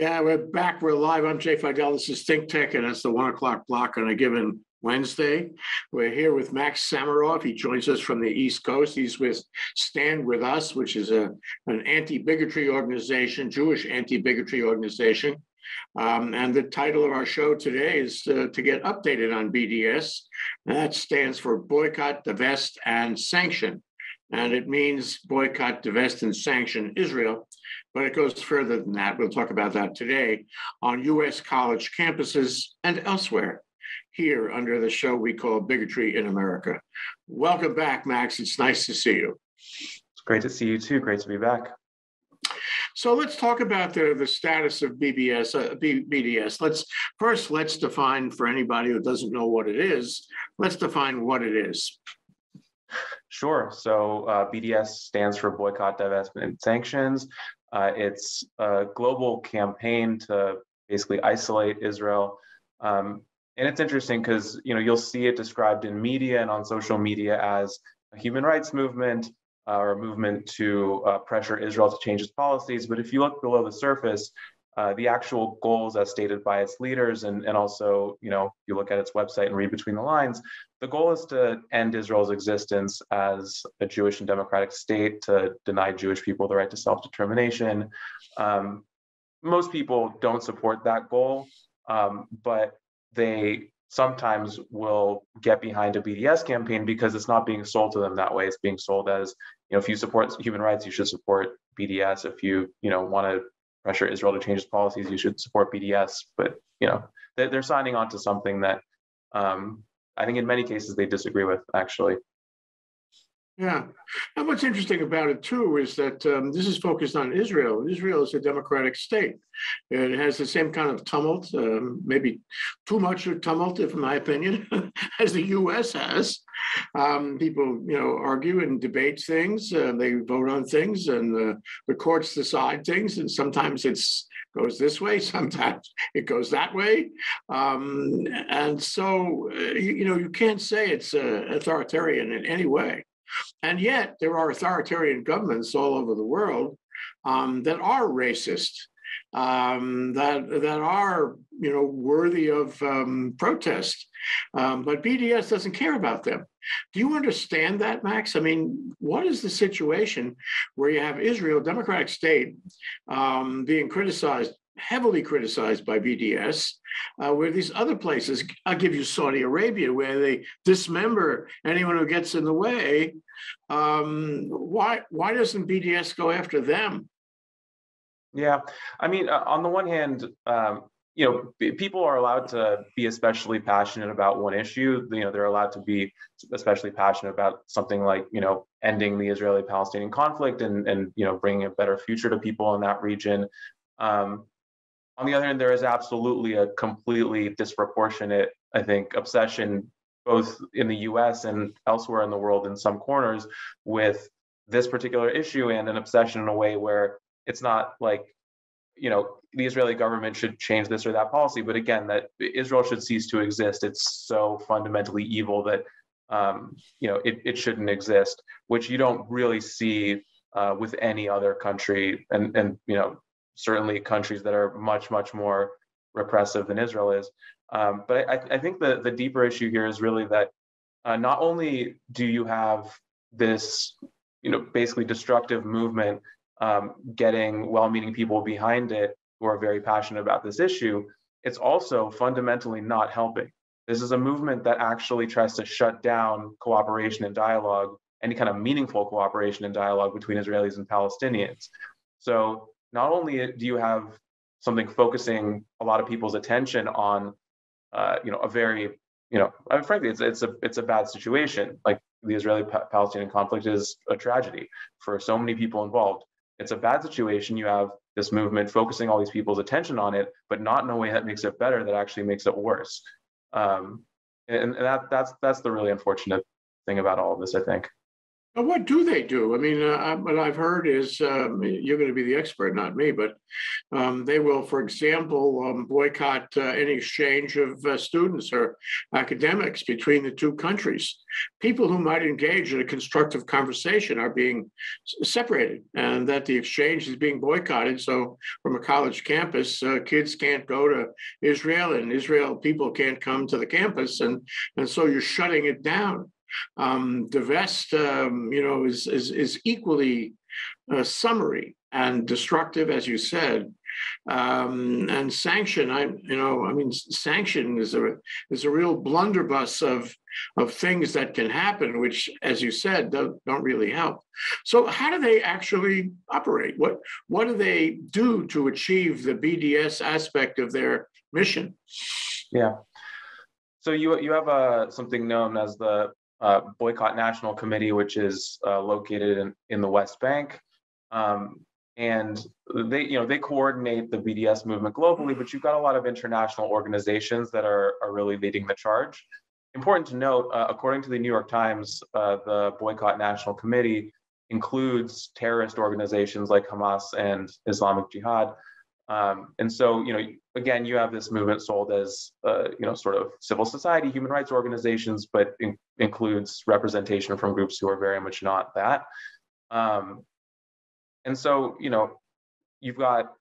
Yeah, we're back. We're live. I'm Jay Fidell. This is Think Tech, and it's the one o'clock block on a given Wednesday. We're here with Max Samarov. He joins us from the East Coast. He's with Stand With Us, which is a, an anti bigotry organization, Jewish anti bigotry organization. Um, and the title of our show today is uh, to get updated on BDS. And that stands for Boycott, Divest, and Sanction. And it means boycott, divest, and sanction Israel but it goes further than that. We'll talk about that today on US college campuses and elsewhere here under the show we call Bigotry in America. Welcome back, Max. It's nice to see you. It's great to see you too. Great to be back. So let's talk about the, the status of BBS, uh, B, BDS. Let's first let's define for anybody who doesn't know what it is. Let's define what it is. Sure. So uh, BDS stands for Boycott, Divestment, and Sanctions. Uh, it's a global campaign to basically isolate Israel. Um, and it's interesting because you know you'll see it described in media and on social media as a human rights movement uh, or a movement to uh, pressure Israel to change its policies. But if you look below the surface, uh, the actual goals as stated by its leaders and, and also you know you look at its website and read between the lines the goal is to end israel's existence as a jewish and democratic state to deny jewish people the right to self-determination. Um, most people don't support that goal um, but they sometimes will get behind a bds campaign because it's not being sold to them that way. It's being sold as you know if you support human rights you should support bds if you you know want to pressure Israel to change its policies. You should support BDS, but you know they're signing on to something that um, I think in many cases they disagree with actually. Yeah. And what's interesting about it, too, is that um, this is focused on Israel. Israel is a democratic state. It has the same kind of tumult, um, maybe too much of tumult, in my opinion, as the U.S. has. Um, people, you know, argue and debate things. Uh, they vote on things, and uh, the courts decide things. And sometimes it's goes this way, sometimes it goes that way. Um, and so, uh, you, you, know, you can't say it's uh, authoritarian in any way. And yet, there are authoritarian governments all over the world um, that are racist, um, that that are you know worthy of um, protest. Um, but BDS doesn't care about them. Do you understand that, Max? I mean, what is the situation where you have Israel, democratic state, um, being criticized heavily criticized by BDS, uh, where these other places, I'll give you Saudi Arabia, where they dismember anyone who gets in the way. Um, why why doesn't BDS go after them? Yeah, I mean, uh, on the one hand, um, you know, people are allowed to be especially passionate about one issue. You know, they're allowed to be especially passionate about something like, you know, ending the Israeli-Palestinian conflict and and you know, bringing a better future to people in that region. Um, on the other hand, there is absolutely a completely disproportionate, I think, obsession both in the US and elsewhere in the world in some corners with this particular issue and an obsession in a way where it's not like you know the israeli government should change this or that policy. But again that israel should cease to exist. It's so fundamentally evil that um, you know it, it shouldn't exist which you don't really see uh, with any other country. And and you know certainly countries that are much, much more repressive than Israel is. Um, but I, I, think the, the deeper issue here is really that uh, not only do you have this, you know, basically destructive movement um, getting well-meaning people behind it who are very passionate about this issue, it's also fundamentally not helping. This is a movement that actually tries to shut down cooperation and dialogue, any kind of meaningful cooperation and dialogue between Israelis and Palestinians. So not only do you have something focusing a lot of people's attention on, uh, you know, a very, you know, I mean, frankly, it's it's a it's a bad situation. Like the Israeli-Palestinian conflict is a tragedy for so many people involved. It's a bad situation. You have this movement focusing all these people's attention on it, but not in a way that makes it better. That actually makes it worse. Um, and, and that that's that's the really unfortunate thing about all of this, I think. Now, what do they do? I mean, uh, what I've heard is um, you're going to be the expert, not me, but um, they will, for example, um, boycott uh, any exchange of uh, students or academics between the two countries. People who might engage in a constructive conversation are being separated, and that the exchange is being boycotted. So, from a college campus, uh, kids can't go to Israel, and Israel people can't come to the campus, and and so you're shutting it down. Um, Divest, um, you know, is is, is equally uh, summary and destructive, as you said. Um, and sanction, I you know, I mean, sanction is a is a real blunderbuss of of things that can happen, which, as you said, don't, don't really help. So, how do they actually operate? What what do they do to achieve the BDS aspect of their mission? Yeah. So you you have a uh, something known as the uh, Boycott National Committee, which is uh, located in, in the West Bank. Um, and they, you know, they coordinate the BDS movement globally, but you've got a lot of international organizations that are, are really leading the charge. Important to note, uh, according to the New York Times, uh, the Boycott National Committee includes terrorist organizations like Hamas and Islamic Jihad, um, and so, you know, again, you have this movement sold as, uh, you know, sort of civil society, human rights organizations, but in, includes representation from groups who are very much not that. Um, and so, you know, you've got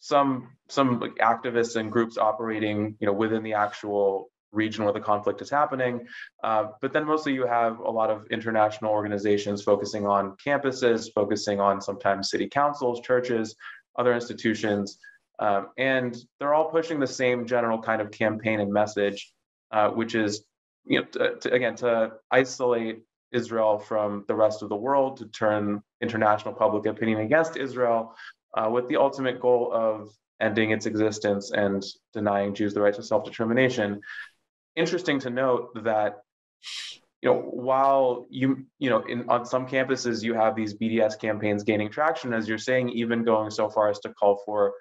some some activists and groups operating, you know, within the actual region where the conflict is happening. Uh, but then mostly you have a lot of international organizations focusing on campuses, focusing on sometimes city councils, churches, other institutions, um, and they're all pushing the same general kind of campaign and message, uh, which is, you know, to, to, again, to isolate Israel from the rest of the world, to turn international public opinion against Israel, uh, with the ultimate goal of ending its existence and denying Jews the right to self-determination. Interesting to note that you know, while you, you know, in on some campuses you have these BDS campaigns gaining traction, as you're saying, even going so far as to call for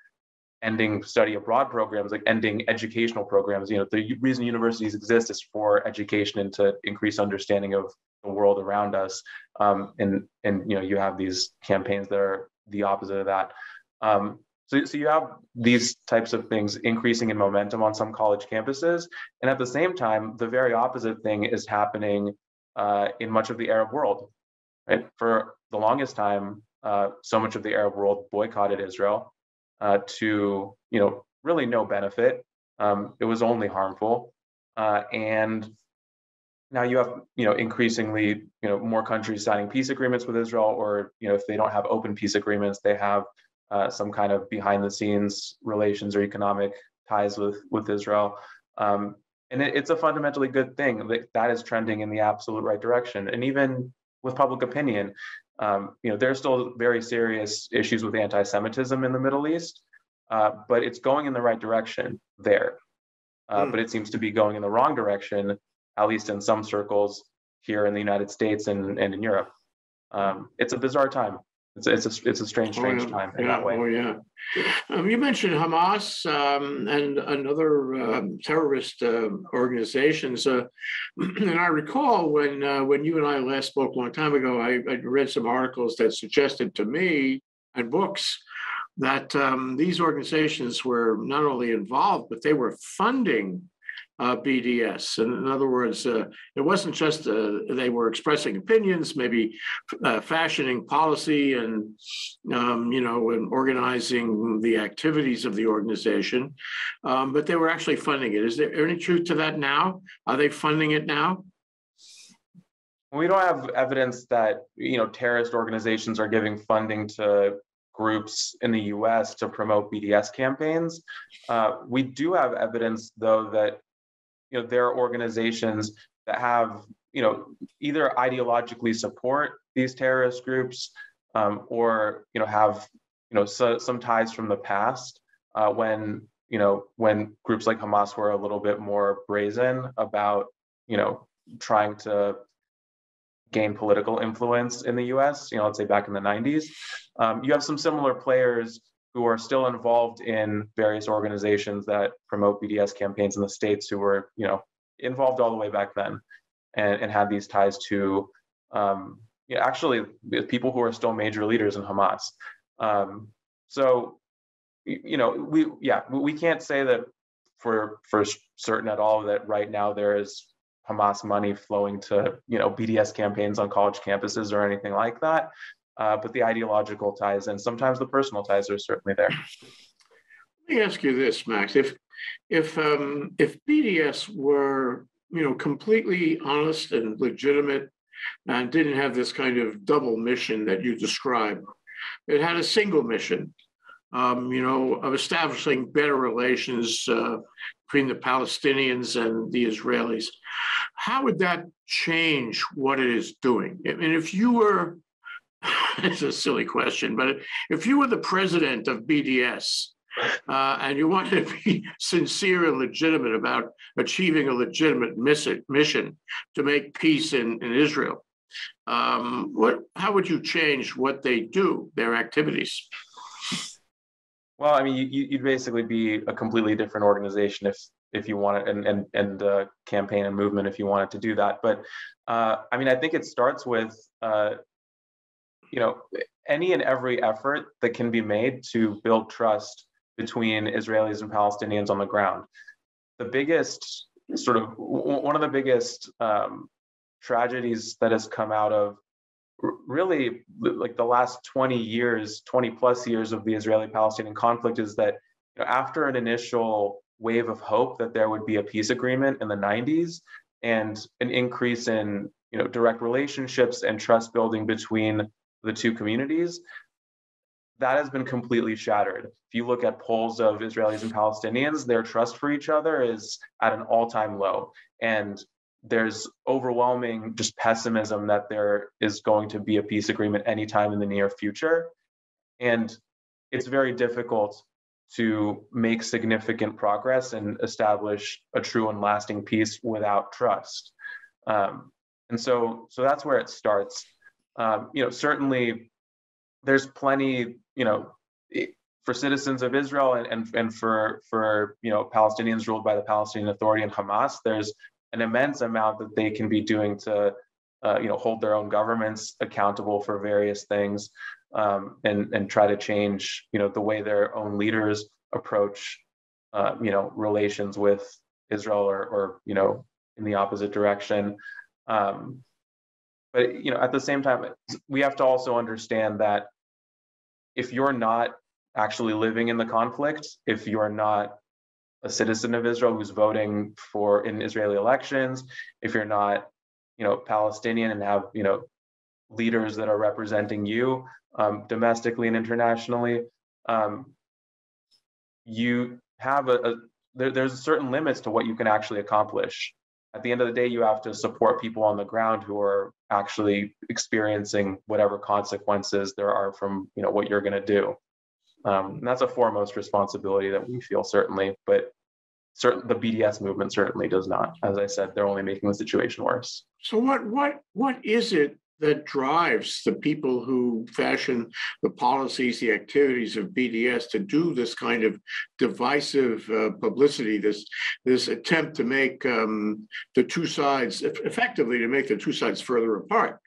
ending study abroad programs, like ending educational programs. You know, the reason universities exist is for education and to increase understanding of the world around us. Um, and and you know, you have these campaigns that are the opposite of that. Um, so, so you have these types of things increasing in momentum on some college campuses, and at the same time, the very opposite thing is happening uh, in much of the Arab world. Right? For the longest time, uh, so much of the Arab world boycotted Israel uh, to, you know, really no benefit. Um, it was only harmful, uh, and now you have, you know, increasingly, you know, more countries signing peace agreements with Israel, or you know, if they don't have open peace agreements, they have uh, some kind of behind the scenes relations or economic ties with with Israel. Um, and it, it's a fundamentally good thing that that is trending in the absolute right direction. And even with public opinion, um, you know, there's still very serious issues with anti-Semitism in the Middle East, uh, but it's going in the right direction there. Uh, mm. But it seems to be going in the wrong direction, at least in some circles here in the United States and, and in Europe. Um, it's a bizarre time. It's it's a it's a strange strange oh, yeah. time in yeah. that way. Oh yeah. Um, you mentioned Hamas um, and another um, terrorist uh, organizations, uh, and I recall when uh, when you and I last spoke a long time ago, I, I read some articles that suggested to me and books that um, these organizations were not only involved but they were funding uh, BDS. And in other words, uh, it wasn't just uh, they were expressing opinions, maybe uh, fashioning policy and, um, you know, and organizing the activities of the organization, um, but they were actually funding it. Is there any truth to that now? Are they funding it now? We don't have evidence that, you know, terrorist organizations are giving funding to groups in the US to promote BDS campaigns. Uh, we do have evidence, though, that you know there are organizations that have you know either ideologically support these terrorist groups um, or you know have you know so, some ties from the past uh, when you know when groups like Hamas were a little bit more brazen about you know trying to gain political influence in the U.S. You know, let's say back in the 90s. Um, you have some similar players who are still involved in various organizations that promote BDS campaigns in the states who were, you know, involved all the way back then and, and had these ties to, um, you know, actually people who are still major leaders in Hamas. Um, so, you know, we yeah, we can't say that for for certain at all that right now there is Hamas money flowing to you know BDS campaigns on college campuses or anything like that. Uh, but the ideological ties and sometimes the personal ties are certainly there. Let me ask you this, Max: if if um, if BDS were you know completely honest and legitimate and didn't have this kind of double mission that you describe, it had a single mission, um, you know, of establishing better relations uh, between the Palestinians and the Israelis. How would that change what it is doing? I mean, if you were, it's a silly question, but if you were the president of BDS, uh, and you wanted to be sincere and legitimate about achieving a legitimate mission to make peace in, in Israel, um, what, how would you change what they do, their activities? Well, I mean, you, would basically be a completely different organization if if you want it, and and and uh, campaign and movement if you wanted to do that. But uh, I mean, I think it starts with uh, you know any and every effort that can be made to build trust between Israelis and Palestinians on the ground. The biggest sort of one of the biggest um, tragedies that has come out of really like the last 20 years 20 plus years of the israeli palestinian conflict is that you know, after an initial wave of hope that there would be a peace agreement in the 90s and an increase in you know direct relationships and trust building between the two communities that has been completely shattered if you look at polls of israelis and palestinians their trust for each other is at an all-time low and there's overwhelming just pessimism that there is going to be a peace agreement anytime in the near future. And it's very difficult to make significant progress and establish a true and lasting peace without trust. Um, and so, so that's where it starts. Um, you know, certainly there's plenty, you know, for citizens of Israel and, and, and for, for, you know, Palestinians ruled by the Palestinian Authority and Hamas, there's an immense amount that they can be doing to uh, you know hold their own governments accountable for various things um, and and try to change you know the way their own leaders approach uh, you know relations with Israel or or you know in the opposite direction. Um, but you know at the same time we have to also understand that if you're not actually living in the conflict, if you're not a citizen of Israel who's voting for in Israeli elections, if you're not, you know, Palestinian and have, you know, leaders that are representing you um, domestically and internationally, um, you have a, a there, there's certain limits to what you can actually accomplish. At the end of the day, you have to support people on the ground who are actually experiencing whatever consequences there are from you know what you're going to do. Um, and that's a foremost responsibility that we feel certainly, but certain the BDS movement certainly does not. As I said, they're only making the situation worse. So what what what is it that drives the people who fashion the policies, the activities of BDS to do this kind of divisive uh, publicity, this this attempt to make um, the two sides effectively to make the two sides further apart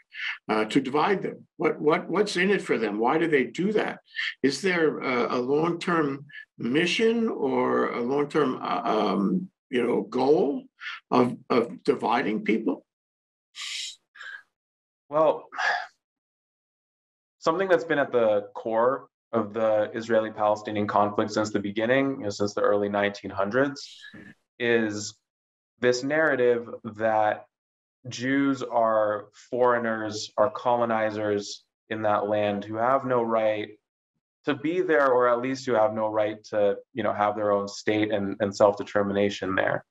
uh, to divide them? What what what's in it for them? Why do they do that? Is there a, a long term mission or a long term uh, um, you know goal of of dividing people? Well, something that's been at the core of the Israeli-Palestinian conflict since the beginning, you know, since the early 1900s, is this narrative that Jews are foreigners, are colonizers in that land who have no right to be there, or at least who have no right to, you know, have their own state and, and self-determination there.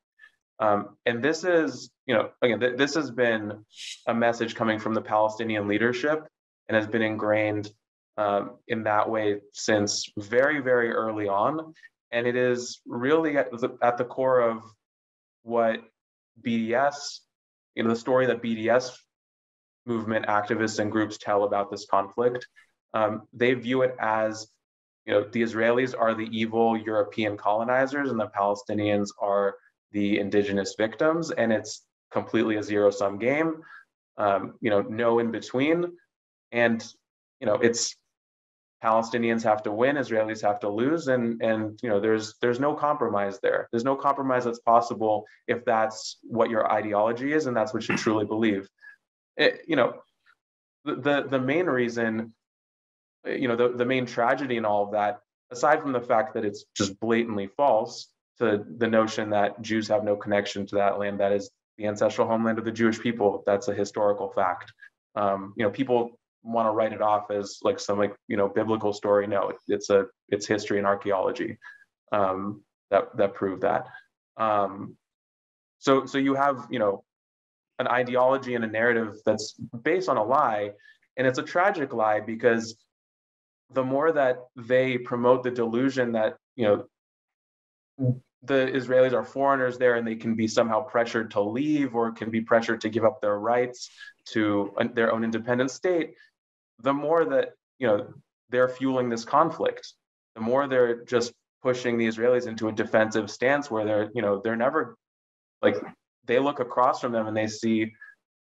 Um, and this is, you know, again, th- this has been a message coming from the Palestinian leadership and has been ingrained um, in that way since very, very early on. And it is really at the, at the core of what BDS you know the story that BDS movement activists and groups tell about this conflict. Um, they view it as you know the Israelis are the evil European colonizers and the Palestinians are the indigenous victims, and it's completely a zero sum game. um, you know, no in between. And, you know, it's Palestinians have to win, Israelis have to lose, and and you know there's there's no compromise there. There's no compromise that's possible if that's what your ideology is and that's what you truly believe. It, you know, the the main reason, you know, the, the main tragedy in all of that, aside from the fact that it's just blatantly false to the notion that Jews have no connection to that land that is the ancestral homeland of the Jewish people. That's a historical fact. Um, you know, people want to write it off as like some like you know biblical story. No, it's a it's history and archaeology um, that that prove that. Um, so so you have you know an ideology and a narrative that's based on a lie, and it's a tragic lie because the more that they promote the delusion that you know the Israelis are foreigners there and they can be somehow pressured to leave or can be pressured to give up their rights to their own independent state, the more that you know they're fueling this conflict, the more they're just pushing the Israelis into a defensive stance where they're you know they're never like they look across from them and they see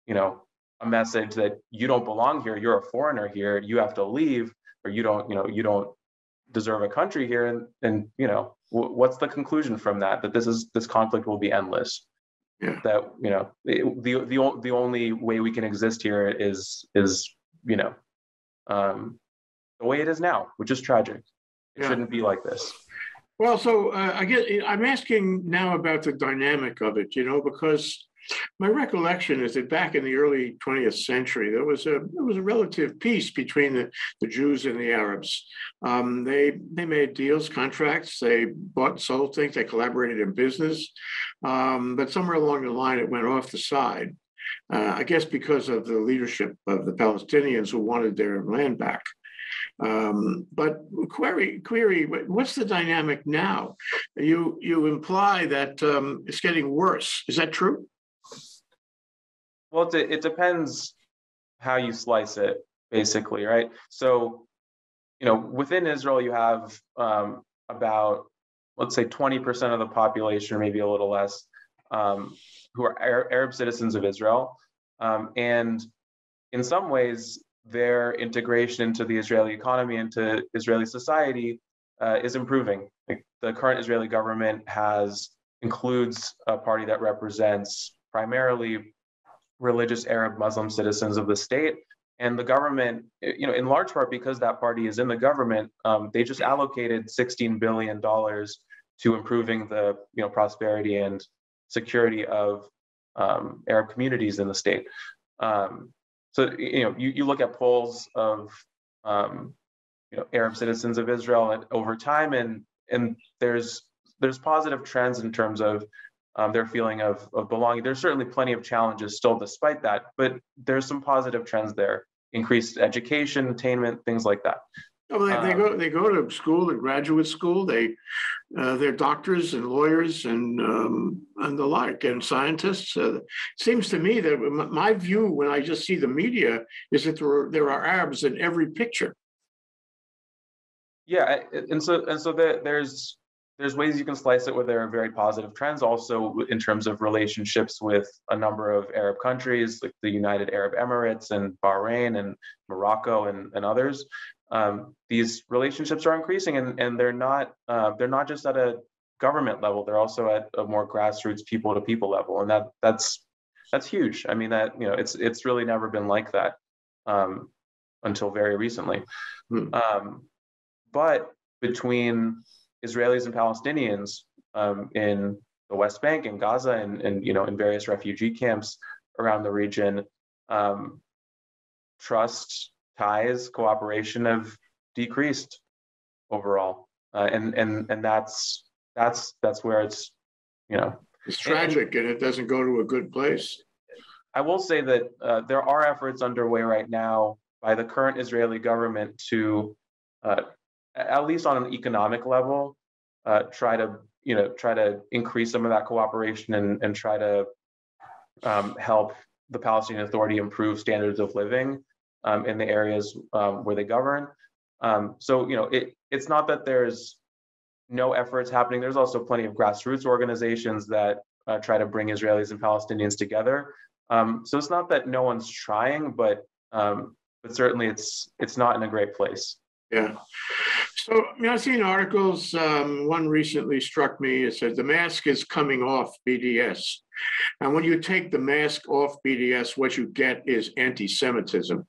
you know a message that you don't belong here, you're a foreigner here, you have to leave, or you don't you know you don't deserve a country here, and and you know what's the conclusion from that? That this is this conflict will be endless. Yeah. That you know the the the only way we can exist here is is you know um, the way it is now, which is tragic. It yeah. shouldn't be like this. Well, so uh, I get I'm asking now about the dynamic of it, you know, because my recollection is that back in the early 20th century, there was a there was a relative peace between the, the Jews and the Arabs. Um, they they made deals, contracts, they bought, and sold things, they collaborated in business. Um, but somewhere along the line, it went off the side. Uh, I guess because of the leadership of the Palestinians who wanted their land back. Um, but query, query, what's the dynamic now? You you imply that um, it's getting worse. Is that true? Well, it, it depends how you slice it, basically, right? So, you know, within Israel, you have um, about, let's say, 20% of the population, or maybe a little less, um, who are Arab citizens of Israel. Um, and in some ways, their integration into the Israeli economy, into Israeli society, uh, is improving. The current Israeli government has includes a party that represents primarily religious Arab Muslim citizens of the state. And the government, you know, in large part because that party is in the government, um, they just allocated $16 billion to improving the, you know, prosperity and security of um, Arab communities in the state. Um, so, you know, you, you look at polls of, um, you know, Arab citizens of Israel and over time, and and there's there's positive trends in terms of um, their feeling of, of belonging. There's certainly plenty of challenges still despite that, but there's some positive trends there. Increased education, attainment, things like that. Oh, they, they go um, they go to school and graduate school. They uh, they're doctors and lawyers and um, and the like and scientists. Uh, seems to me that my view when I just see the media is that there are, there are Arabs in every picture. Yeah, and so and so there, there's there's ways you can slice it where there are very positive trends also in terms of relationships with a number of Arab countries like the United Arab Emirates and Bahrain and Morocco and, and others. Um, these relationships are increasing and, and they're not uh, they're not just at a government level, they're also at a more grassroots people to people level. And that that's that's huge. I mean that, you know, it's it's really never been like that um, until very recently. Hmm. Um, but between Israelis and Palestinians um, in the West Bank and Gaza and, and you know in various refugee camps around the region, um, trust, ties, cooperation have decreased overall, uh, and and and that's that's that's where it's you know. It's tragic and, and it doesn't go to a good place. I will say that uh, there are efforts underway right now by the current Israeli government to uh, at least on an economic level, uh, try to you know try to increase some of that cooperation and, and try to um, help the Palestinian Authority improve standards of living um, in the areas um, where they govern. Um, so you know it, it's not that there's no efforts happening. There's also plenty of grassroots organizations that uh, try to bring Israelis and Palestinians together. Um, so it's not that no one's trying, but um, but certainly it's it's not in a great place. Yeah. So I mean, I've seen articles. Um, one recently struck me. It said the mask is coming off BDS, and when you take the mask off BDS, what you get is anti-Semitism.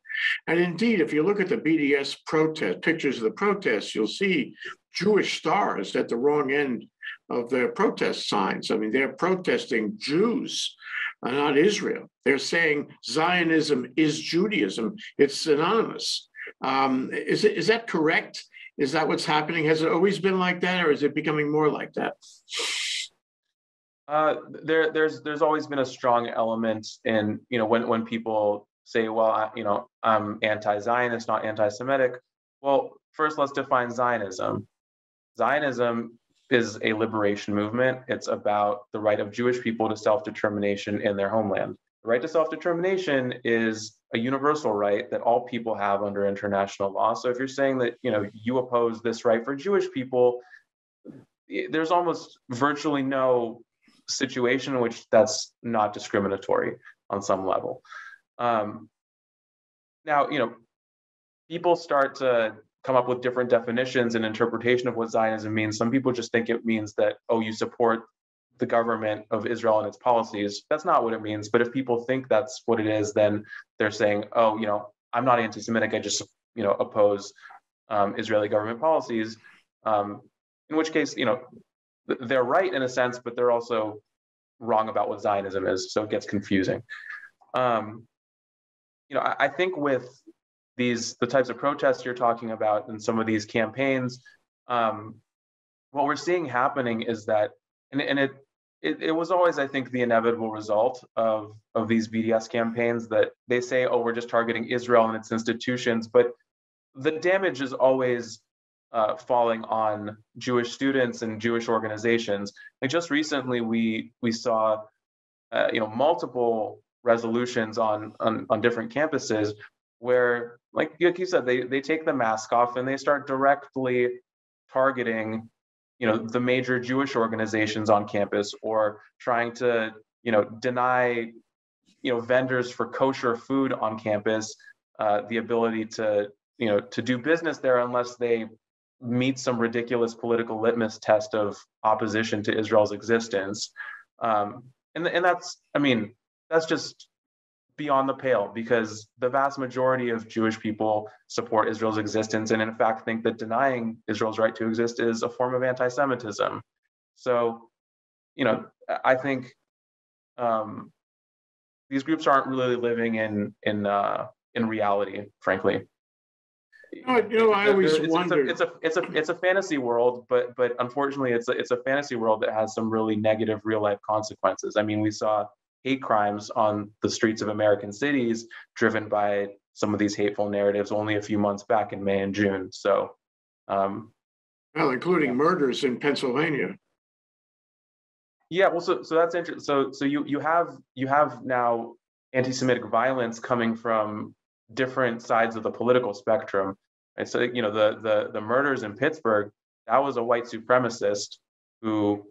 And indeed, if you look at the BDS protest pictures of the protests, you'll see Jewish stars at the wrong end of their protest signs. I mean, they're protesting Jews, uh, not Israel. They're saying Zionism is Judaism. It's synonymous. Um, is, is that correct? Is that what's happening? Has it always been like that, or is it becoming more like that? Uh, there, there's, there's always been a strong element in, you know, when when people say, well, I, you know, I'm anti-Zionist, not anti-Semitic. Well, first, let's define Zionism. Zionism is a liberation movement. It's about the right of Jewish people to self-determination in their homeland. The right to self-determination is a universal right that all people have under international law. So if you're saying that you know you oppose this right for Jewish people, there's almost virtually no situation in which that's not discriminatory on some level. Um, now, you know, people start to come up with different definitions and interpretation of what Zionism means. Some people just think it means that, oh, you support the government of Israel and its policies. That's not what it means. But if people think that's what it is, then they're saying, oh, you know, I'm not anti-Semitic. I just, you know, oppose um, Israeli government policies. Um, in which case, you know, they're right in a sense, but they're also wrong about what Zionism is. So it gets confusing. Um, you know, I, I think with these the types of protests you're talking about and some of these campaigns, um, what we're seeing happening is that, and, and it, it, it was always, I think, the inevitable result of of these BDS campaigns that they say, oh, we're just targeting Israel and its institutions, but the damage is always uh, falling on Jewish students and Jewish organizations. Like just recently, we we saw, uh, you know, multiple resolutions on, on on different campuses where like you said they they take the mask off and they start directly targeting you know the major jewish organizations on campus or trying to you know deny you know vendors for kosher food on campus uh, the ability to you know to do business there unless they meet some ridiculous political litmus test of opposition to israel's existence. Um, and, and that's i mean that's just beyond the pale because the vast majority of Jewish people support Israel's existence and, in fact, think that denying Israel's right to exist is a form of anti Semitism. So, you know, I think um, these groups aren't really living in, in, uh, in reality, frankly. Know, you know I always it's, wondered. It's a, it's a, it's a it's a fantasy world, but but unfortunately, it's a it's a fantasy world that has some really negative real life consequences. I mean, we saw hate crimes on the streets of American cities driven by some of these hateful narratives only a few months back in May and June. So, um, well, including murders in Pennsylvania. Yeah, well, so so that's interesting. So so you you have you have now anti-Semitic violence coming from different sides of the political spectrum. And so you know the the the murders in Pittsburgh, that was a white supremacist who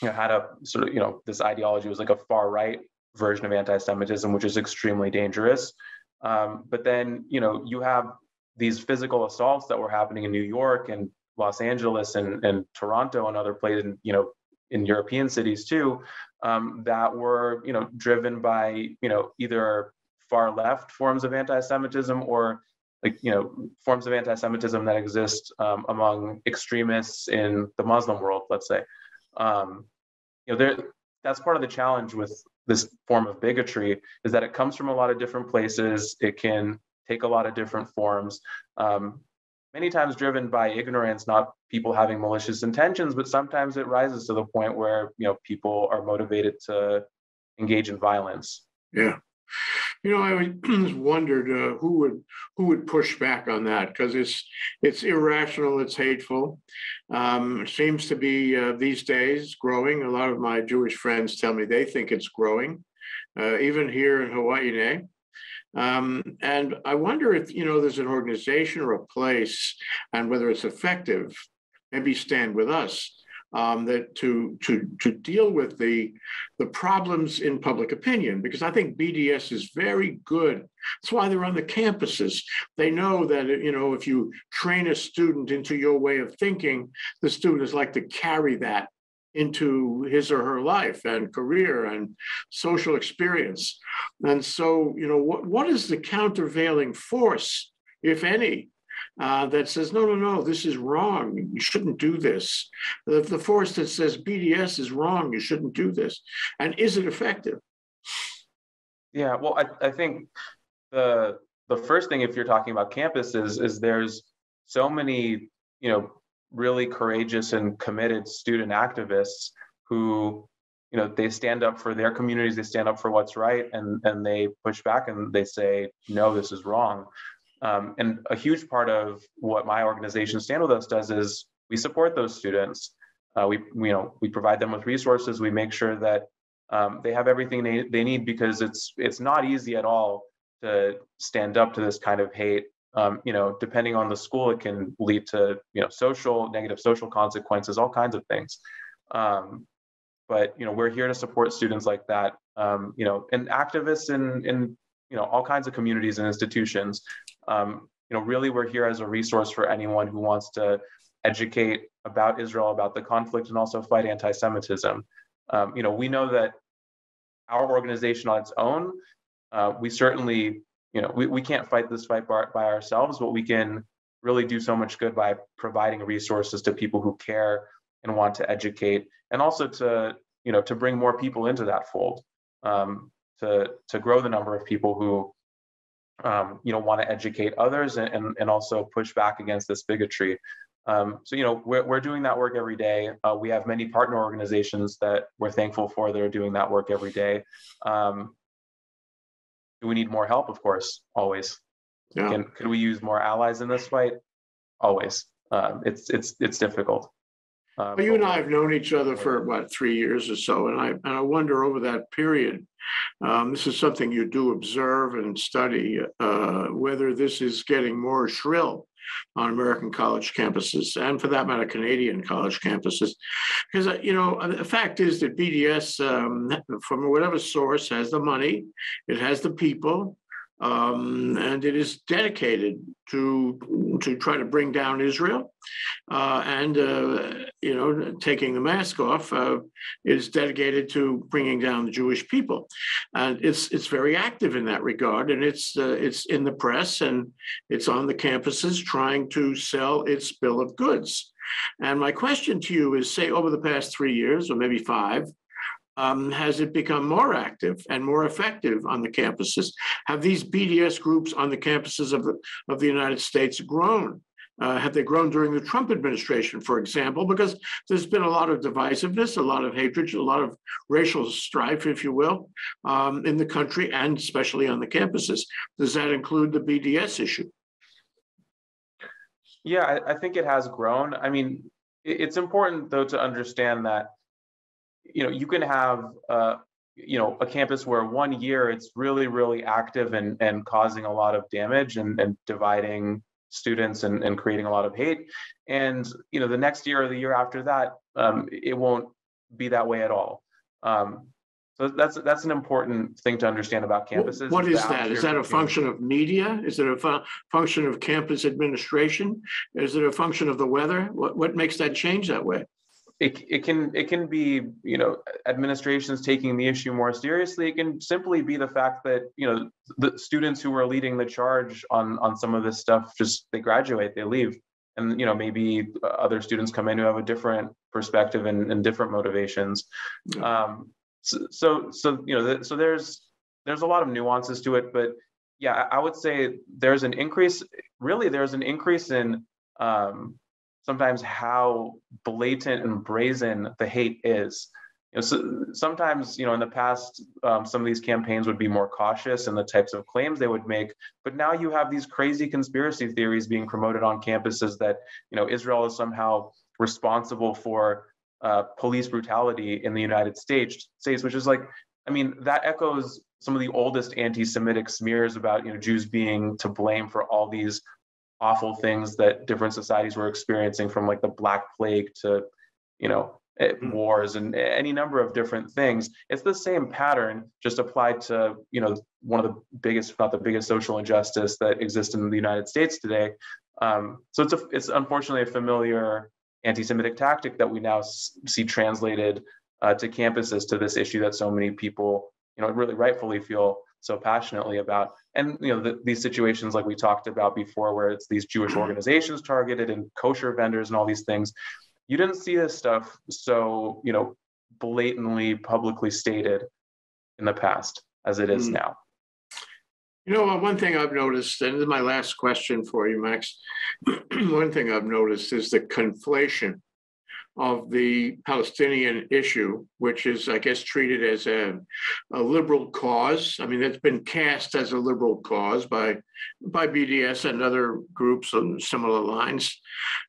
you know, had a sort of, you know, this ideology was like a far right version of anti-Semitism, which is extremely dangerous. Um, but then, you know, you have these physical assaults that were happening in New York and Los Angeles and, and Toronto and other places, you know, in European cities too, um, that were, you know, driven by, you know, either far left forms of anti-Semitism or like you know forms of anti-Semitism that exist um, among extremists in the Muslim world, let's say um, you know, there that's part of the challenge with this form of bigotry is that it comes from a lot of different places. It can take a lot of different forms. Um, many times driven by ignorance, not people having malicious intentions, but sometimes it rises to the point where you know people are motivated to engage in violence. Yeah. You know, I always wondered uh, who would who would push back on that because it's it's irrational, it's hateful. Um, seems to be uh, these days growing. A lot of my Jewish friends tell me they think it's growing, uh, even here in Hawaii. Um, and I wonder if you know there's an organization or a place, and whether it's effective. Maybe stand with us um, that to to to deal with the the problems in public opinion because I think BDS is very good. That's why they're on the campuses. They know that you know if you train a student into your way of thinking, the student is like to carry that into his or her life and career and social experience. And so, you know, what, what is the countervailing force, if any, uh, that says, no, no, no, this is wrong. You shouldn't do this. The, the force that says BDS is wrong, you shouldn't do this. And is it effective? Yeah, well, I, I think the the first thing, if you're talking about campuses, is there's so many, you know, really courageous and committed student activists who you know they stand up for their communities they stand up for what's right and and they push back and they say no this is wrong um, and a huge part of what my organization stand with us does is we support those students uh, we you know we provide them with resources we make sure that um, they have everything they, they need because it's it's not easy at all to stand up to this kind of hate um, you know, depending on the school, it can lead to, you know, social, negative social consequences, all kinds of things. Um, but, you know, we're here to support students like that, um, you know, and activists in, in, you know, all kinds of communities and institutions. Um, you know, really, we're here as a resource for anyone who wants to educate about Israel, about the conflict, and also fight anti-Semitism. Um, you know, we know that our organization on its own, uh, we certainly you know, we, we can't fight this fight by, by ourselves, but we can really do so much good by providing resources to people who care and want to educate, and also to you know to bring more people into that fold, um, to to grow the number of people who um, you know want to educate others and, and, and also push back against this bigotry. Um, so you know we're, we're doing that work every day. Uh, we have many partner organizations that we're thankful for that are doing that work every day. Um, do we need more help? Of course, always. Yeah. Can, could we use more allies in this fight? Always. Um, it's it's it's difficult. Um, well, you and I have known each other for about three years or so, and I and I wonder over that period. Um, this is something you do observe and study uh, whether this is getting more shrill on American college campuses, and for that matter, Canadian college campuses. Because, uh, you know, uh, the fact is that BDS, um, from whatever source, has the money, it has the people, um, and it is dedicated to to try to bring down Israel, uh, and uh, you know, taking the mask off uh, is dedicated to bringing down the Jewish people, and it's it's very active in that regard, and it's uh, it's in the press and it's on the campuses trying to sell its bill of goods. And my question to you is: Say over the past three years, or maybe five, um, has it become more active and more effective on the campuses? Have these BDS groups on the campuses of the, of the United States grown? Uh, have they grown during the Trump administration, for example? Because there's been a lot of divisiveness, a lot of hatred, a lot of racial strife, if you will, um, in the country and especially on the campuses. Does that include the BDS issue? Yeah, I, I think it has grown. I mean, it's important, though, to understand that you know you can have uh, you know a campus where one year it's really really active and and causing a lot of damage and, and dividing students and, and creating a lot of hate and you know the next year or the year after that um, it won't be that way at all um, so that's that's an important thing to understand about campuses. What is that? Is that a function of media? Is it a fu- function of campus administration? Is it a function of the weather? What what makes that change that way? It, it can it can be you know administrations taking the issue more seriously. It can simply be the fact that you know the students who are leading the charge on on some of this stuff just they graduate they leave. And you know maybe other students come in who have a different perspective and, and different motivations. Um, so, so so you know so there's there's a lot of nuances to it but yeah i would say there's an increase really there's an increase in um, sometimes how blatant and brazen the hate is. You know, so sometimes, you know, in the past, um, some of these campaigns would be more cautious in the types of claims they would make. But now you have these crazy conspiracy theories being promoted on campuses that, you know, Israel is somehow responsible for uh, police brutality in the United States, States, which is like, I mean, that echoes some of the oldest anti-Semitic smears about, you know, Jews being to blame for all these awful things that different societies were experiencing from like the black plague to you know, eh, hmm. wars and any number of different things. It's the same pattern, just applied to, you know, one of the biggest, if not the biggest social injustice that exists in the United States today. Um, so it's a, it's unfortunately a familiar anti-Semitic tactic that we now see translated uh, to campuses to this issue that so many people, you know, really rightfully feel so passionately about. And you know, the, these situations like we talked about before, where it's these Jewish organizations targeted and kosher vendors and all these things. You didn't see this stuff so you know blatantly publicly stated in the past as it is mm. now. You know, one thing I've noticed, and this is my last question for you, Max. one thing I've noticed is the conflation of the Palestinian issue, which is, I guess, treated as a, a liberal cause. I mean, it's been cast as a liberal cause by, by BDS and other groups on similar lines,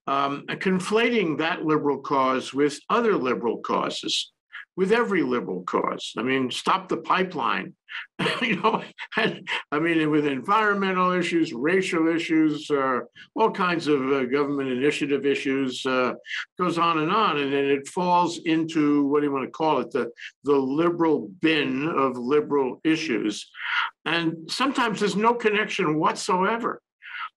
um, conflating that liberal cause with other liberal causes with every liberal cause. I mean, stop the pipeline. you know, I mean, with environmental issues, racial issues, uh, all kinds of uh, government initiative issues, uh, goes on and on, and then it falls into what do you want to call it, the the liberal bin of liberal issues, and sometimes there's no connection whatsoever,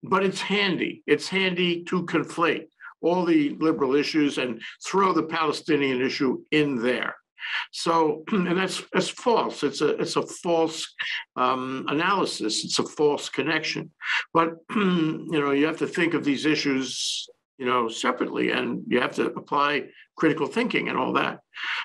but it's handy. It's handy to conflate all the liberal issues and throw the Palestinian issue in there. So, and that's that's false. It's a it's a false um, analysis. It's a false connection. But you know, you have to think of these issues, you know, separately, and you have to apply critical thinking and all that.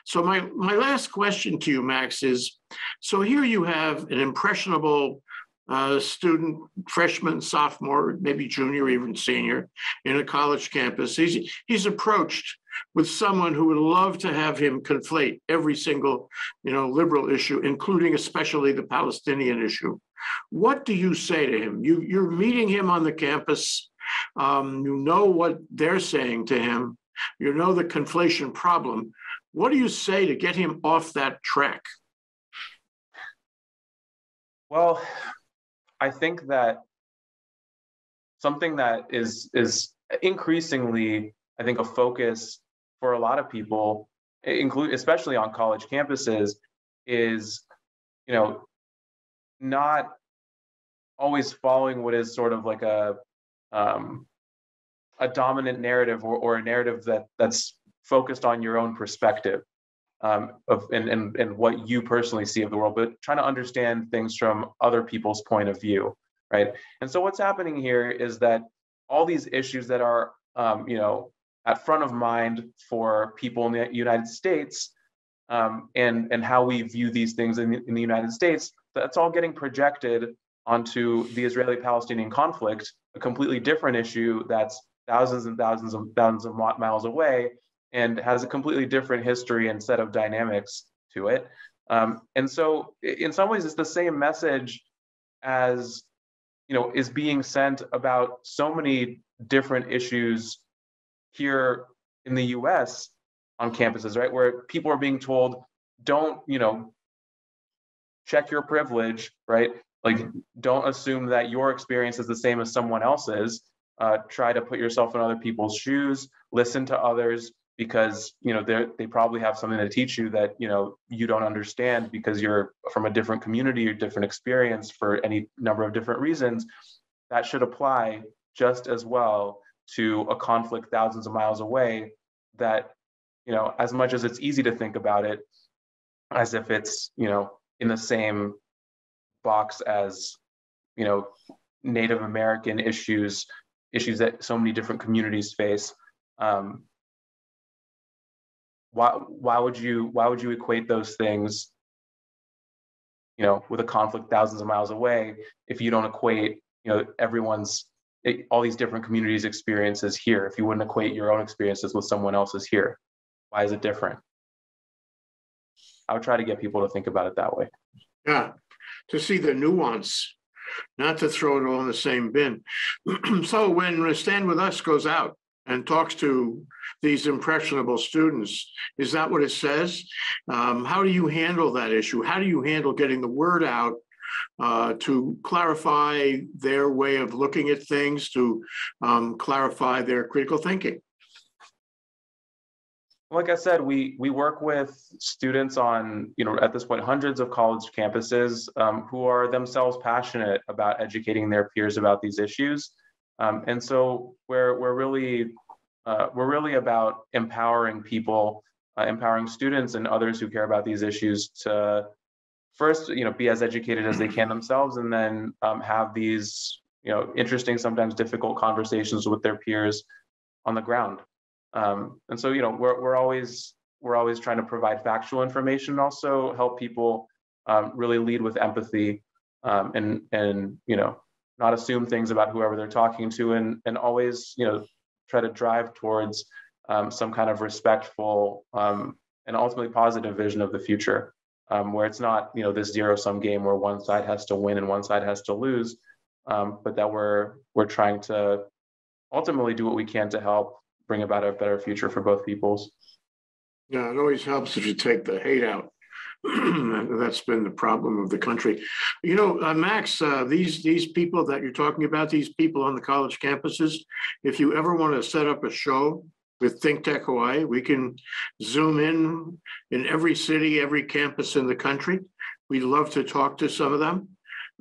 So, my my last question to you, Max, is: so here you have an impressionable uh, student, freshman, sophomore, maybe junior, even senior, in a college campus. He's he's approached with someone who would love to have him conflate every single, you know, liberal issue, including especially the Palestinian issue. What do you say to him? You you're meeting him on the campus. Um, you know what they're saying to him. You know the conflation problem. What do you say to get him off that track? Well, I think that something that is is increasingly, I think, a focus for a lot of people, include especially on college campuses, is you know not always following what is sort of like a um, a dominant narrative or, or a narrative that that's focused on your own perspective um, of and, and and what you personally see of the world, but trying to understand things from other people's point of view, right? And so what's happening here is that all these issues that are um, you know at front of mind for people in the United States um, and and how we view these things in the, in the United States, that's all getting projected onto the Israeli-Palestinian conflict, a completely different issue that's thousands and thousands of thousands of miles away and has a completely different history and set of dynamics to it. Um, and so, in some ways, it's the same message as you know is being sent about so many different issues here in the U.S. on campuses, right, where people are being told, "Don't you know, check your privilege, right? Like, don't assume that your experience is the same as someone else's. Uh, try to put yourself in other people's shoes. Listen to others." Because you know they they probably have something to teach you that you know you don't understand because you're from a different community or different experience for any number of different reasons. That should apply just as well to a conflict thousands of miles away that you know as much as it's easy to think about it as if it's you know in the same box as you know native american issues issues that so many different communities face um, why why would you why would you equate those things you know with a conflict thousands of miles away if you don't equate you know everyone's eh, all these different communities experiences here if you wouldn't equate your own experiences with someone else's here? Why is it different? I would try to get people to think about it that way. Yeah to see the nuance not to throw it all in the same bin. So when Stand with Us goes out and talks to these impressionable students. Is that what it says? Um, how do you handle that issue? How do you handle getting the word out uh, to clarify their way of looking at things, to um, clarify their critical thinking? like I said, we we work with students on you know at this point hundreds of college campuses um, who are themselves passionate about educating their peers about these issues, um, and so we're we're really uh, we're really about empowering people, uh, empowering students and others who care about these issues to first you know be as educated as they can themselves, and then um, have these you know interesting sometimes difficult conversations with their peers on the ground. Um, and so, you know, we're, we're always we're always trying to provide factual information also help people um, really lead with empathy um, and and you know not assume things about whoever they're talking to and and always you know try to drive towards um, some kind of respectful um, and ultimately positive vision of the future um, where it's not you know this zero sum game where one side has to win and one side has to lose um, but that we're we're trying to ultimately do what we can to help bring about a better future for both peoples. Yeah, it always helps if you take the hate out. That's been the problem of the country. You know, uh, Max, uh, these these people that you're talking about, these people on the college campuses, if you ever want to set up a show with Think Tech Hawaii, we can zoom in in every city, every campus in the country. We'd love to talk to some of them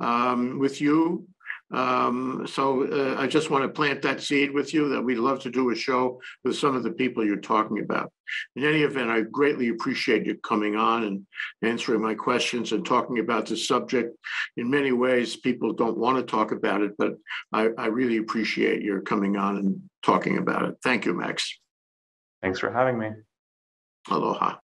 um, with you um, so uh, I just want to plant that seed with you that we'd love to do a show with some of the people you're talking about. In any event, I greatly appreciate you coming on and answering my questions and talking about this subject. In many ways, people don't want to talk about it, but I, I really appreciate your coming on and talking about it. Thank you, Max. Thanks for having me. Aloha.